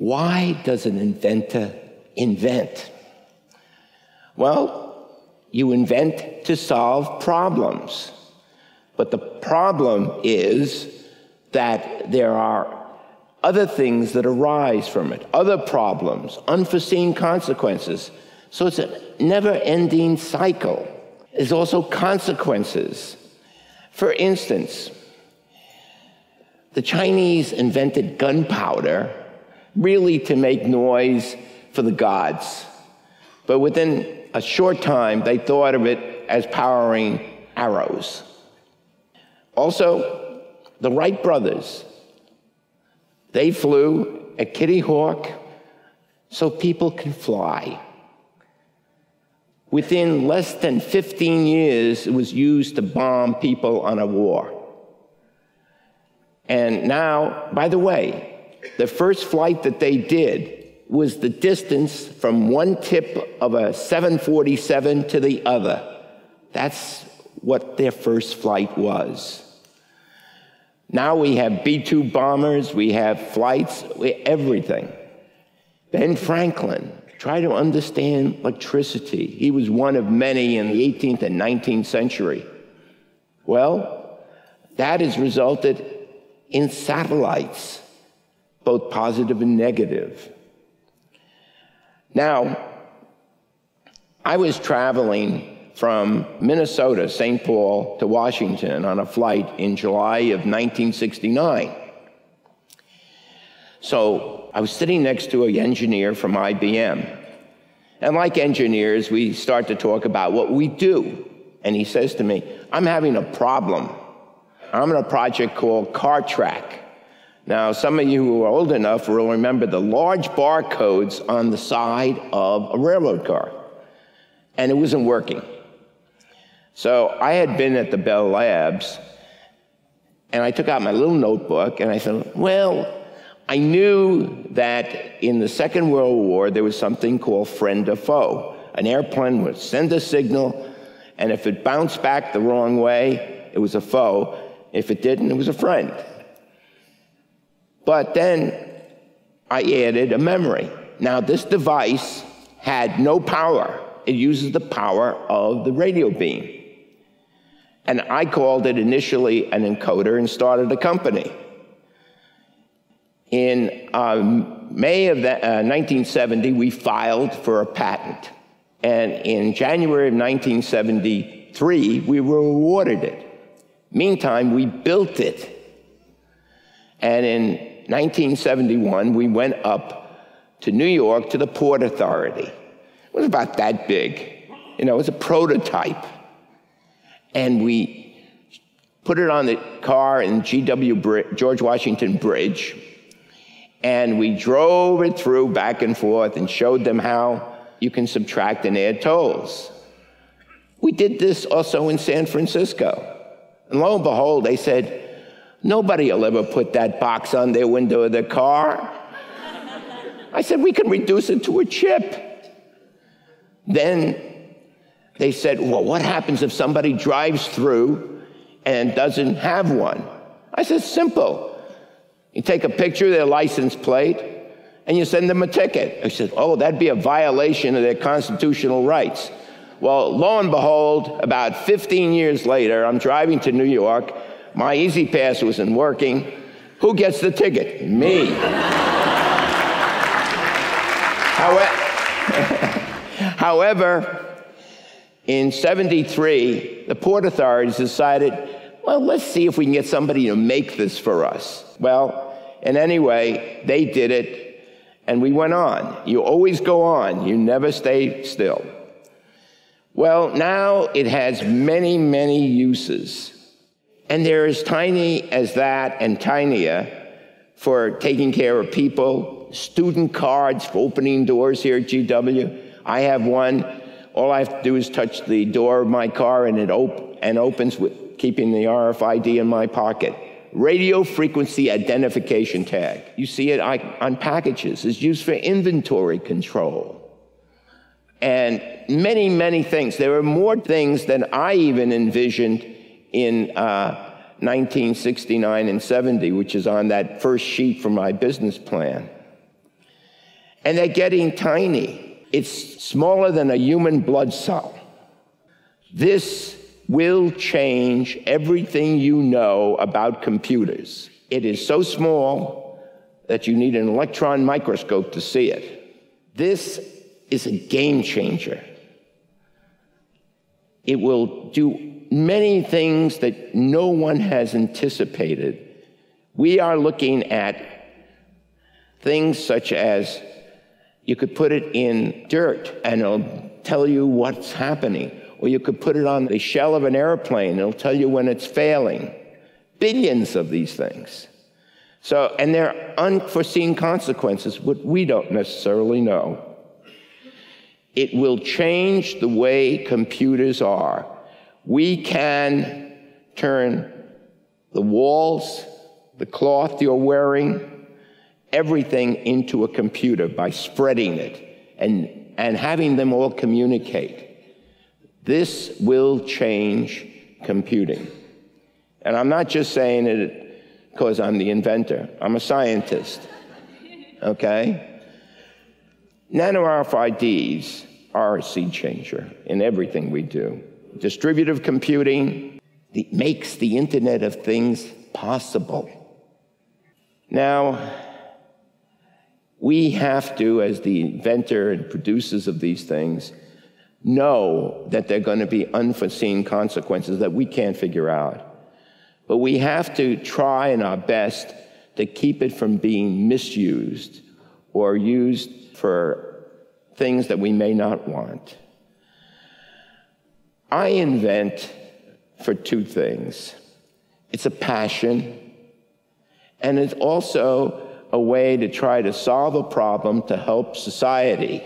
Why does an inventor invent? Well, you invent to solve problems. But the problem is that there are other things that arise from it, other problems, unforeseen consequences. So it's a never ending cycle. There's also consequences. For instance, the Chinese invented gunpowder really to make noise for the gods. But within a short time, they thought of it as powering arrows. Also, the Wright brothers, they flew a Kitty Hawk so people can fly. Within less than 15 years, it was used to bomb people on a war. And now, by the way, the first flight that they did was the distance from one tip of a 747 to the other. That's what their first flight was. Now we have B 2 bombers, we have flights, we, everything. Ben Franklin tried to understand electricity. He was one of many in the 18th and 19th century. Well, that has resulted in satellites, both positive and negative. Now, I was traveling from Minnesota, St. Paul, to Washington on a flight in July of 1969. So I was sitting next to an engineer from IBM. And like engineers, we start to talk about what we do. And he says to me, I'm having a problem. I'm in a project called KarTrak. Now, some of you who are old enough will remember the large barcodes on the side of a railroad car. And it wasn't working. So I had been at the Bell Labs, and I took out my little notebook and I said, Well, I knew that in the Second World War there was something called friend or foe. An airplane would send a signal, and if it bounced back the wrong way, it was a foe. If it didn't, it was a friend. But then I added a memory. Now, this device had no power, it uses the power of the radio beam. And I called it initially an encoder and started a company. In um, May of the, uh, 1970, we filed for a patent. And in January of 1973, we were awarded it. Meantime, we built it. And in 1971, we went up to New York to the Port Authority. It was about that big. You know, it was a prototype and we put it on the car in GW George Washington Bridge, and we drove it through back and forth and showed them how you can subtract and add tolls. We did this also in San Francisco. And lo and behold, they said, Nobody will ever put that box on their window of their car. I said, We can reduce it to a chip. Then they said, Well, what happens if somebody drives through and doesn't have one? I said, Simple. You take a picture of their license plate and you send them a ticket. I said, Oh, that'd be a violation of their constitutional rights. Well, lo and behold, about 15 years later, I'm driving to New York. My E-ZPass wasn't working. Who gets the ticket? Me. However, in 73, the Port Authorities decided, well, let's see if we can get somebody to make this for us. Well, in any way, they did it, and we went on. You always go on, you never stay still. Well, now it has many, many uses. And they're as tiny as that and tinier for taking care of people, student cards for opening doors here at GW. I have one all I have to do is touch the door of my car and it op- and opens with keeping the RFID in my pocket. Radio frequency identification tag. You see it on packages. It's used for inventory control. And many, many things. There are more things than I even envisioned in uh, 1969 and 70, which is on that first sheet for my business plan. And they're getting tiny. It's smaller than a human blood cell. This will change everything you know about computers. It is so small that you need an electron microscope to see it. This is a game changer. It will do many things that no one has anticipated. We are looking at things such as you could put it in dirt and it'll tell you what's happening. Or you could put it on the shell of an airplane, it'll tell you when it's failing. Billions of these things. So, and there are unforeseen consequences, what we don't necessarily know. It will change the way computers are. We can turn the walls, the cloth you're wearing, everything into a computer by spreading it and, and having them all communicate. This will change computing. And I'm not just saying it because I'm the inventor, I'm a scientist. Okay? Nano RFIDs are a sea changer in everything we do. Distributive computing makes the Internet of Things possible. Now, we have to, as the inventor and producers of these things, know that there are going to be unforeseen consequences that we can't figure out. But we have to try in our best to keep it from being misused or used for things that we may not want. I invent for two things it's a passion, and it's also a way to try to solve a problem to help society.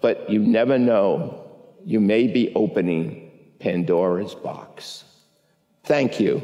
But you never know. You may be opening Pandora's box. Thank you.